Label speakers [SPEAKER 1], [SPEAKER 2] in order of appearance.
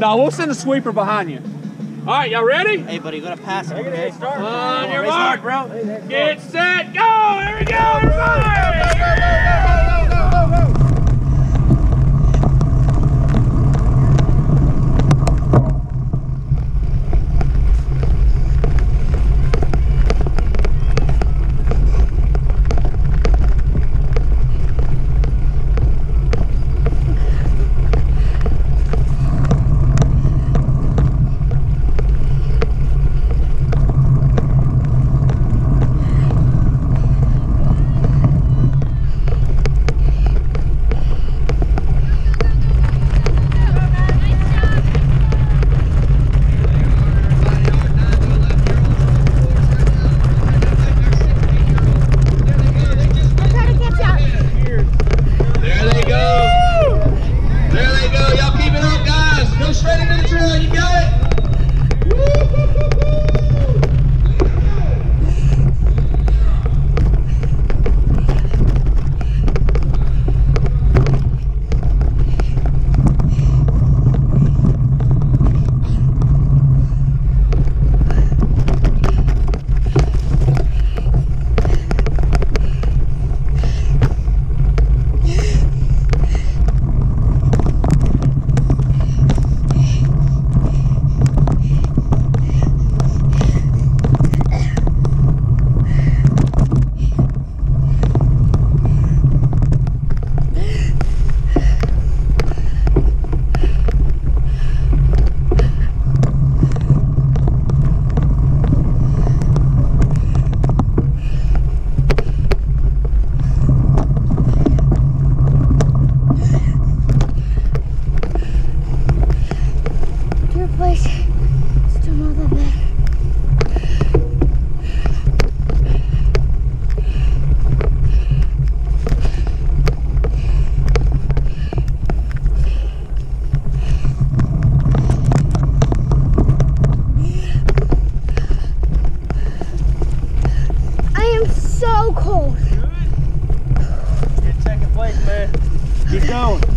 [SPEAKER 1] no, we'll send a sweeper behind you. All right, y'all ready?
[SPEAKER 2] Hey, buddy, you gotta pass it, okay?
[SPEAKER 1] On your
[SPEAKER 2] Race
[SPEAKER 1] mark,
[SPEAKER 2] bro.
[SPEAKER 1] Get set, go! Here we go, everybody!
[SPEAKER 3] so cold. Good. Get second
[SPEAKER 1] place, man. Keep going.